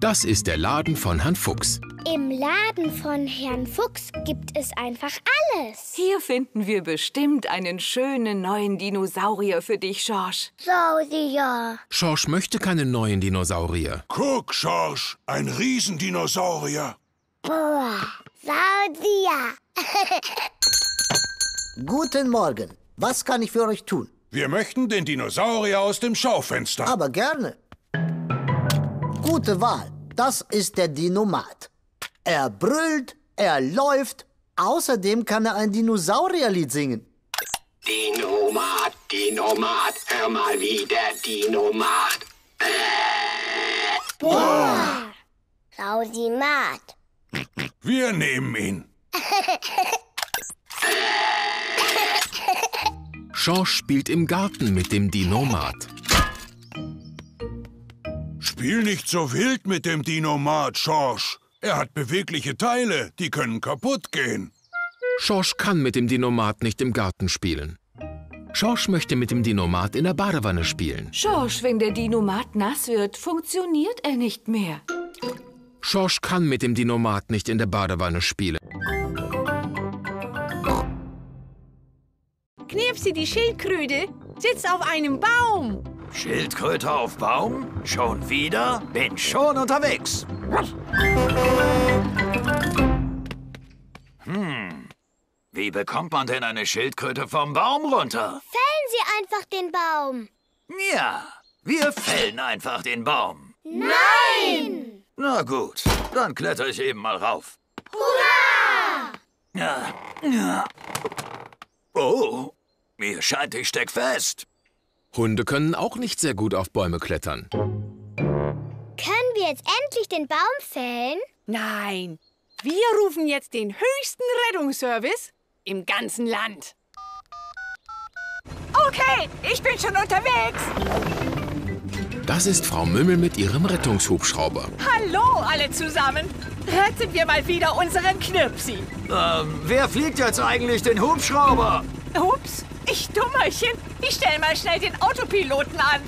Das ist der Laden von Herrn Fuchs. Im Laden von Herrn Fuchs gibt es einfach alles. Hier finden wir bestimmt einen schönen neuen Dinosaurier für dich, Schorsch. Saurier. Schorsch möchte keinen neuen Dinosaurier. Guck, Schorsch, ein Riesendinosaurier. Boah. Saurier. Guten Morgen. Was kann ich für euch tun? Wir möchten den Dinosaurier aus dem Schaufenster. Aber gerne. Gute Wahl. Das ist der Dinomat. Er brüllt, er läuft. Außerdem kann er ein Dinosaurierlied singen. Dinomat, Dinomat, hör mal wie der Dino macht. Boah. Sausimat. Wir nehmen ihn. Schorsch spielt im Garten mit dem Dinomat. Spiel nicht so wild mit dem Dinomat, Schorsch. Er hat bewegliche Teile, die können kaputt gehen. Schorsch kann mit dem Dinomat nicht im Garten spielen. Schorsch möchte mit dem Dinomat in der Badewanne spielen. Schorsch, wenn der Dinomat nass wird, funktioniert er nicht mehr. Schorsch kann mit dem Dinomat nicht in der Badewanne spielen. Knirpsi, die Schildkröte, sitzt auf einem Baum. Schildkröte auf Baum? Schon wieder? Bin schon unterwegs. Hm. Wie bekommt man denn eine Schildkröte vom Baum runter? Fällen Sie einfach den Baum. Ja, wir fällen einfach den Baum. Nein! Na gut, dann kletter ich eben mal rauf. Hurra! Ja, ja. Oh, mir scheint, ich steck fest. Hunde können auch nicht sehr gut auf Bäume klettern. Können wir jetzt endlich den Baum fällen? Nein, wir rufen jetzt den höchsten Rettungsservice im ganzen Land. Okay, ich bin schon unterwegs. Das ist Frau Mümmel mit ihrem Rettungshubschrauber. Hallo alle zusammen. Retten wir mal wieder unseren Knirpsi. Ähm, wer fliegt jetzt eigentlich den Hubschrauber? Ups, ich Dummerchen. Ich stell mal schnell den Autopiloten an.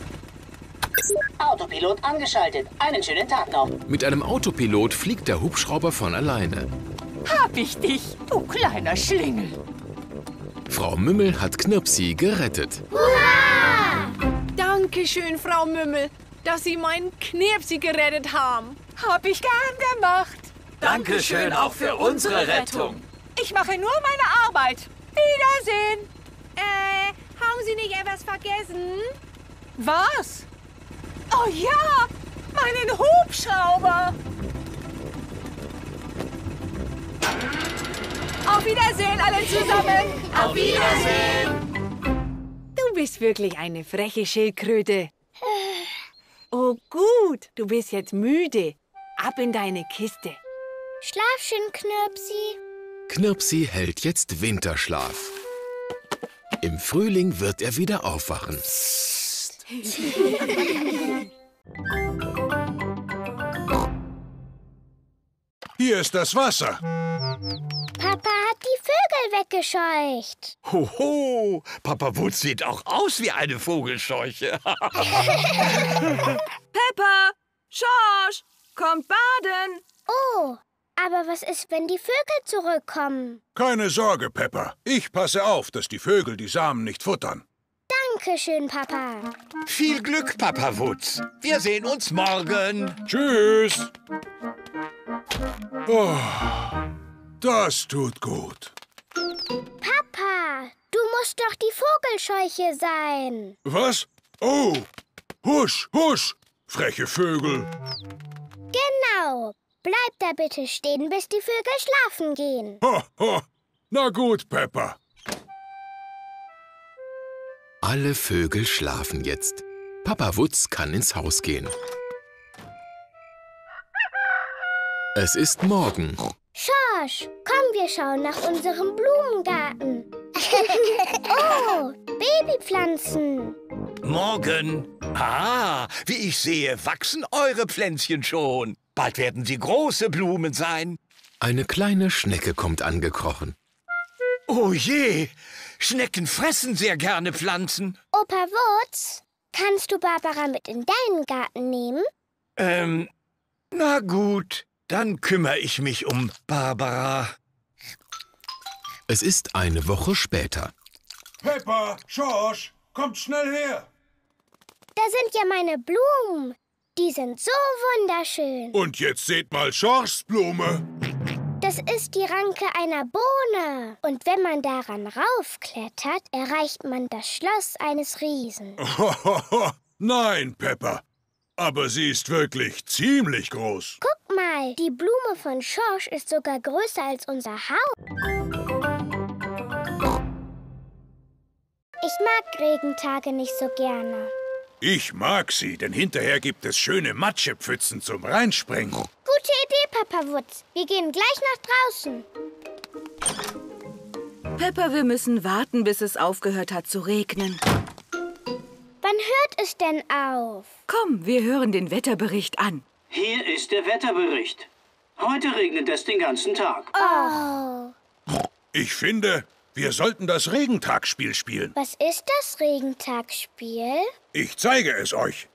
Autopilot angeschaltet. Einen schönen Tag noch. Mit einem Autopilot fliegt der Hubschrauber von alleine. Hab ich dich, du kleiner Schlingel. Frau Mümmel hat Knirpsi gerettet. Hurra! Dankeschön, Frau Mümmel, dass Sie meinen Knirpsi gerettet haben. Hab ich gern gemacht. Dankeschön auch für unsere Rettung. Ich mache nur meine Arbeit. Wiedersehen. Äh, haben Sie nicht etwas vergessen? Was? Oh ja, meinen Hubschrauber. Auf Wiedersehen alle zusammen. Auf Wiedersehen. Du bist wirklich eine freche Schildkröte. Oh gut, du bist jetzt müde. Ab in deine Kiste. Schlaf schön, Knirpsi. Knirpsi hält jetzt Winterschlaf. Im Frühling wird er wieder aufwachen. Hier ist das Wasser. Papa hat die Vögel weggescheucht. Hoho, Papa Wutz sieht auch aus wie eine Vogelscheuche. Peppa, Schorsch, kommt baden. Oh, aber was ist, wenn die Vögel zurückkommen? Keine Sorge, Pepper. Ich passe auf, dass die Vögel die Samen nicht futtern. Dankeschön, Papa. Viel Glück, Papa Wutz. Wir sehen uns morgen. Tschüss. Oh, das tut gut. Papa, du musst doch die Vogelscheuche sein. Was? Oh, husch, husch, freche Vögel. Genau. Bleib da bitte stehen, bis die Vögel schlafen gehen. Ho, ho. Na gut, Pepper. Alle Vögel schlafen jetzt. Papa Wutz kann ins Haus gehen. Es ist morgen. Schorsch, komm, wir schauen nach unserem Blumengarten. oh, Babypflanzen. Morgen. Ah, wie ich sehe, wachsen eure Pflänzchen schon. Bald werden sie große Blumen sein. Eine kleine Schnecke kommt angekrochen. Oh je, Schnecken fressen sehr gerne Pflanzen. Opa Wutz, kannst du Barbara mit in deinen Garten nehmen? Ähm, na gut, dann kümmere ich mich um Barbara. Es ist eine Woche später. Pepper, Schorsch, kommt schnell her. Da sind ja meine Blumen. Die sind so wunderschön. Und jetzt seht mal Schorschs Blume. Das ist die Ranke einer Bohne. Und wenn man daran raufklettert, erreicht man das Schloss eines Riesen. Nein, Pepper. Aber sie ist wirklich ziemlich groß. Guck mal, die Blume von Schorsch ist sogar größer als unser Haus. Ich mag Regentage nicht so gerne. Ich mag sie, denn hinterher gibt es schöne Matschepfützen zum Reinspringen. Gute Idee, Papa Wutz. Wir gehen gleich nach draußen. Peppa, wir müssen warten, bis es aufgehört hat zu regnen. Wann hört es denn auf? Komm, wir hören den Wetterbericht an. Hier ist der Wetterbericht. Heute regnet es den ganzen Tag. Oh. Ich finde, wir sollten das Regentagspiel spielen. Was ist das Regentagspiel? Ich zeige es euch.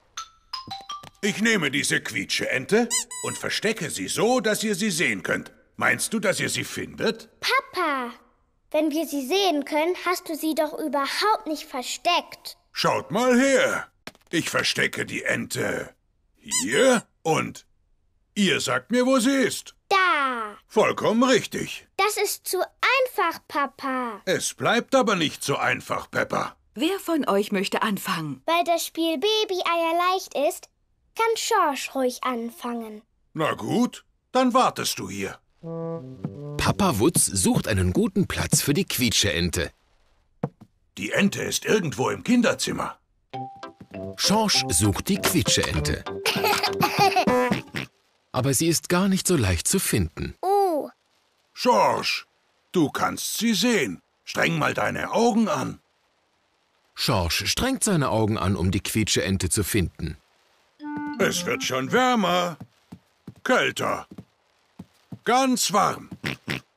Ich nehme diese Quietscheente und verstecke sie so, dass ihr sie sehen könnt. Meinst du, dass ihr sie findet? Papa, wenn wir sie sehen können, hast du sie doch überhaupt nicht versteckt. Schaut mal her. Ich verstecke die Ente hier und ihr sagt mir, wo sie ist. Vollkommen richtig. Das ist zu einfach, Papa. Es bleibt aber nicht so einfach, Pepper. Wer von euch möchte anfangen? Weil das Spiel Baby-Eier leicht ist, kann Schorsch ruhig anfangen. Na gut, dann wartest du hier. Papa Wutz sucht einen guten Platz für die Quietscheente. Die Ente ist irgendwo im Kinderzimmer. Schorsch sucht die Quietscheente. Aber sie ist gar nicht so leicht zu finden. Oh. Schorsch, du kannst sie sehen. Streng mal deine Augen an. Schorsch strengt seine Augen an, um die Quietscheente zu finden. Es wird schon wärmer. Kälter. Ganz warm.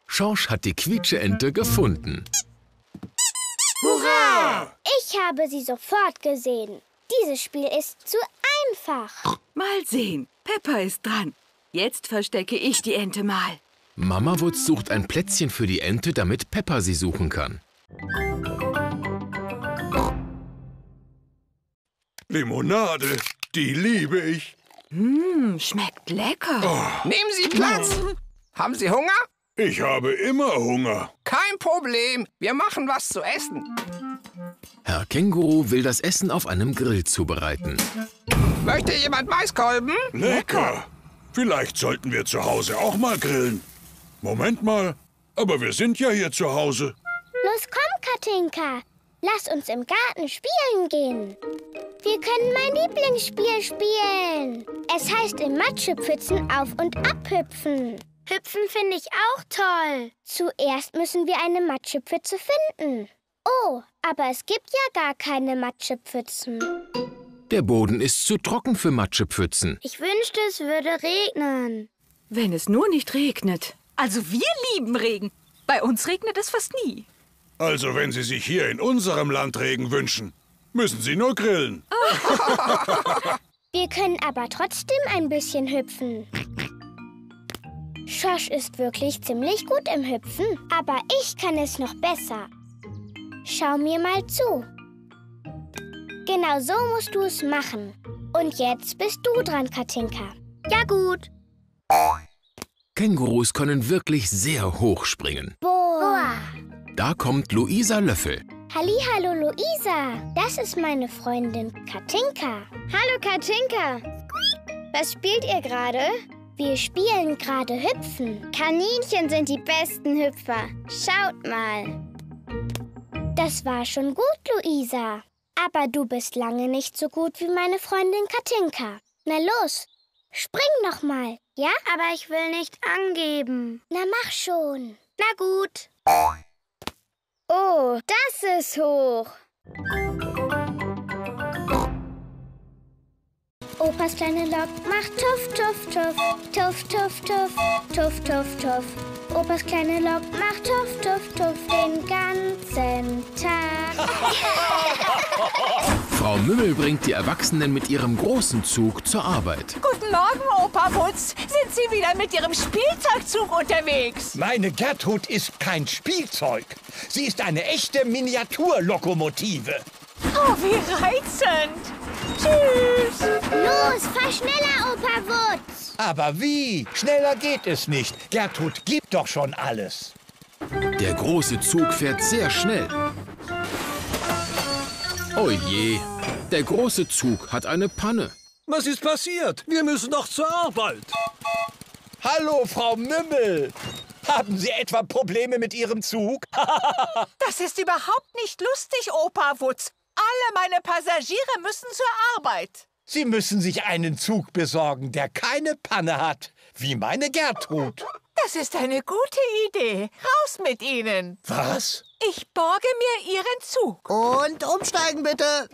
Schorsch hat die Quietscheente gefunden. Hurra! Ich habe sie sofort gesehen. Dieses Spiel ist zu einfach. Mal sehen. Peppa ist dran. Jetzt verstecke ich die Ente mal. Mama Wutz sucht ein Plätzchen für die Ente, damit Peppa sie suchen kann. Limonade, die liebe ich. Mmm, schmeckt lecker. Oh. Nehmen Sie Platz. Haben Sie Hunger? Ich habe immer Hunger. Kein Problem. Wir machen was zu essen. Herr Känguru will das Essen auf einem Grill zubereiten. Möchte jemand Maiskolben? Lecker. Vielleicht sollten wir zu Hause auch mal grillen. Moment mal, aber wir sind ja hier zu Hause. Los, komm, Katinka. Lass uns im Garten spielen gehen. Wir können mein Lieblingsspiel spielen. Es heißt im Matschepfützen auf- und abhüpfen. Hüpfen finde ich auch toll. Zuerst müssen wir eine Matschepfütze finden. Oh, aber es gibt ja gar keine Matschepfützen. Der Boden ist zu trocken für Matschepfützen. Ich wünschte, es würde regnen. Wenn es nur nicht regnet. Also wir lieben Regen. Bei uns regnet es fast nie. Also wenn Sie sich hier in unserem Land Regen wünschen, müssen Sie nur grillen. Wir können aber trotzdem ein bisschen hüpfen. Schosch ist wirklich ziemlich gut im Hüpfen, aber ich kann es noch besser. Schau mir mal zu. Genau so musst du es machen. Und jetzt bist du dran, Katinka. Ja gut. Kängurus können wirklich sehr hoch springen. Boah. Da kommt Luisa Löffel. Hallo, Luisa. Das ist meine Freundin Katinka. Hallo, Katinka. Was spielt ihr gerade? Wir spielen gerade Hüpfen. Kaninchen sind die besten Hüpfer. Schaut mal. Das war schon gut, Luisa. Aber du bist lange nicht so gut wie meine Freundin Katinka. Na los, spring noch mal. Ja, aber ich will nicht angeben. Na mach schon. Na gut. Oh, das ist hoch. Opas kleine Lok macht tuff, tuff, tuff, tuff, tuff, tuff, tuff, tuff, tuff. Opas kleine Lok macht tuff, tuff, tuff den ganzen Tag. Frau Mümmel bringt die Erwachsenen mit ihrem großen Zug zur Arbeit. Guten Morgen, Opa Wutz. Sind Sie wieder mit Ihrem Spielzeugzug unterwegs? Meine Gertrud ist kein Spielzeug. Sie ist eine echte Miniaturlokomotive. Oh, wie reizend. Tschüss. Los, fahr schneller, Opa Wutz. Aber wie? Schneller geht es nicht. Gertrud gibt doch schon alles. Der große Zug fährt sehr schnell. Oh je, der große Zug hat eine Panne. Was ist passiert? Wir müssen noch zur Arbeit. Hallo, Frau Mümmel. Haben Sie etwa Probleme mit Ihrem Zug? Das ist überhaupt nicht lustig, Opa Wutz. Alle meine Passagiere müssen zur Arbeit. Sie müssen sich einen Zug besorgen, der keine Panne hat, wie meine Gertrud. Das ist eine gute Idee. Raus mit Ihnen. Was? Ich borge mir Ihren Zug. Und umsteigen bitte.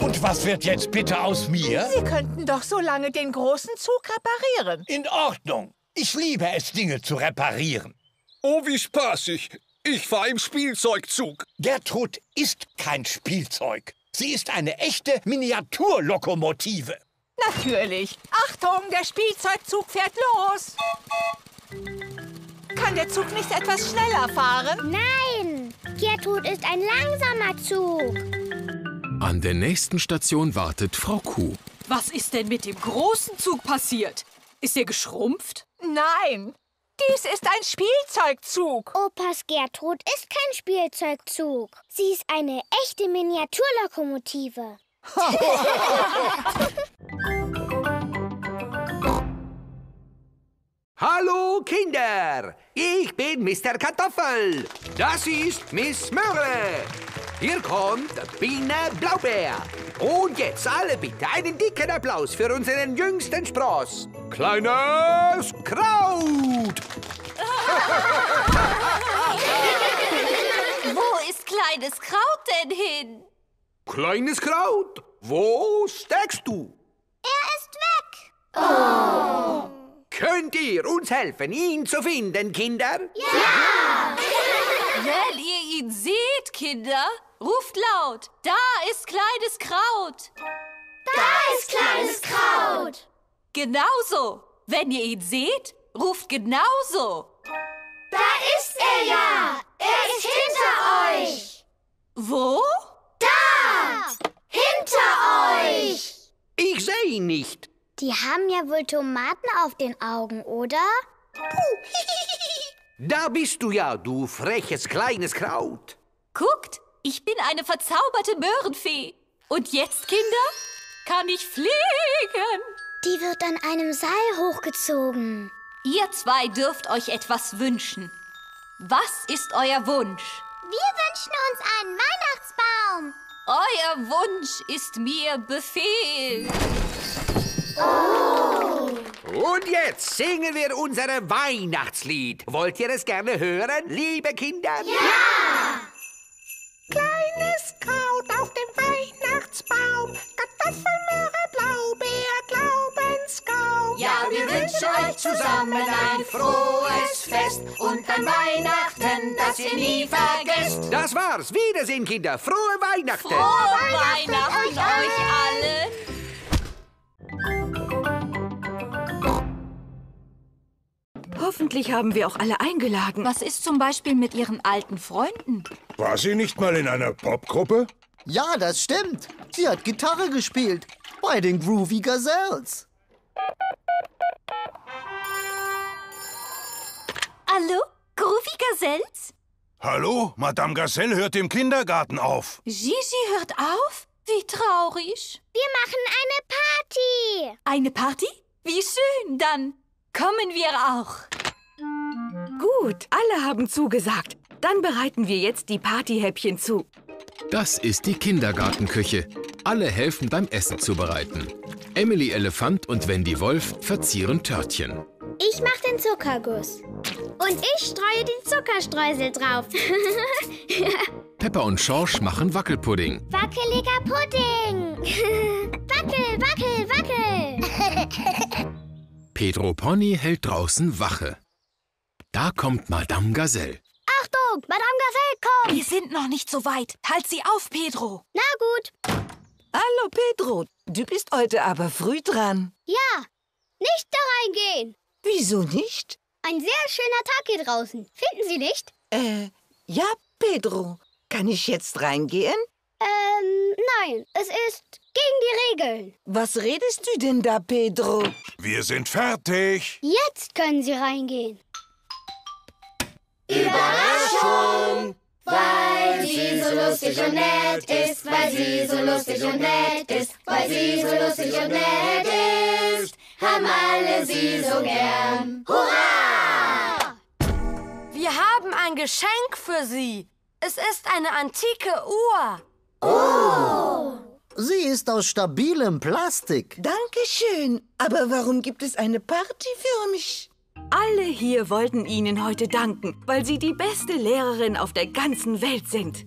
Und was wird jetzt bitte aus mir? Sie könnten doch so lange den großen Zug reparieren. In Ordnung. Ich liebe es, Dinge zu reparieren. Oh, wie spaßig. Ich fahr im Spielzeugzug. Gertrud ist kein Spielzeug. Sie ist eine echte Miniaturlokomotive. Natürlich. Achtung, der Spielzeugzug fährt los. Kann der Zug nicht etwas schneller fahren? Nein, Gertrud ist ein langsamer Zug. An der nächsten Station wartet Frau Kuh. Was ist denn mit dem großen Zug passiert? Ist er geschrumpft? Nein, dies ist ein Spielzeugzug. Opas Gertrud ist kein Spielzeugzug. Sie ist eine echte Miniaturlokomotive. Hallo Kinder, ich bin Mr. Kartoffel. Das ist Miss Möhre. Hier kommt Biene Blaubeer. Und jetzt alle bitte einen dicken Applaus für unseren jüngsten Spross. Kleines Kraut. Wo ist kleines Kraut denn hin? Kleines Kraut, wo steckst du? Er ist weg. Oh. Könnt ihr uns helfen, ihn zu finden, Kinder? Ja! Wenn ihr ihn seht, Kinder, ruft laut. Da ist kleines Kraut. Da ist kleines Kraut. Genauso. Wenn ihr ihn seht, ruft genauso. Da ist er ja. Er ist hinter euch. Wo? Da! Hinter euch! Ich sehe ihn nicht. Die haben ja wohl Tomaten auf den Augen, oder? Da bist du ja, du freches kleines Kraut. Guckt, ich bin eine verzauberte Möhrenfee. Und jetzt, Kinder, kann ich fliegen. Die wird an einem Seil hochgezogen. Ihr zwei dürft euch etwas wünschen. Was ist euer Wunsch? Wir wünschen uns einen Weihnachtsbaum. Euer Wunsch ist mir Befehl. Oh. Und jetzt singen wir unser Weihnachtslied. Wollt ihr es gerne hören, liebe Kinder? Ja! Kleines Kraut auf dem Weihnachtsbaum, Kartoffelmöhre, Blaubeer, Glaubenskaum. Ja, wir wünschen euch zusammen ein frohes Fest und an Weihnachten, das ihr nie vergesst. Das war's. Wiedersehen, Kinder. Frohe Weihnachten. Frohe Weihnachten euch alle. Hoffentlich haben wir auch alle eingeladen. Was ist zum Beispiel mit Ihren alten Freunden? War sie nicht mal in einer Popgruppe? Ja, das stimmt. Sie hat Gitarre gespielt. Bei den Groovy Gazelles. Hallo? Groovy Gazelles? Hallo, Madame Gazelle hört im Kindergarten auf. Gigi hört auf? Wie traurig. Wir machen eine Party. Eine Party? Wie schön. Dann kommen wir auch. Gut, alle haben zugesagt. Dann bereiten wir jetzt die Partyhäppchen zu. Das ist die Kindergartenküche. Alle helfen beim Essen zubereiten. Emily Elefant und Wendy Wolf verzieren Törtchen. Ich mach den Zuckerguss. Und ich streue die Zuckerstreusel drauf. Peppa und Schorsch machen Wackelpudding. Wackeliger Pudding. wackel, wackel, wackel. Pedro Pony hält draußen Wache. Da kommt Madame Gazelle. Achtung, Madame Gazelle kommt. Wir sind noch nicht so weit. Halt sie auf, Pedro. Na gut. Hallo, Pedro. Du bist heute aber früh dran. Ja, nicht da reingehen. Wieso nicht? Ein sehr schöner Tag hier draußen. Finden Sie nicht? Äh, ja, Pedro. Kann ich jetzt reingehen? Ähm, nein, es ist gegen die Regeln. Was redest du denn da, Pedro? Wir sind fertig. Jetzt können Sie reingehen. Überraschung! Weil sie so lustig und nett ist, weil sie so lustig und nett ist, weil sie so lustig und nett ist, haben alle sie so gern. Hurra! Wir haben ein Geschenk für Sie. Es ist eine antike Uhr. Oh! Sie ist aus stabilem Plastik. Dankeschön. Aber warum gibt es eine Party für mich? Alle hier wollten Ihnen heute danken, weil Sie die beste Lehrerin auf der ganzen Welt sind.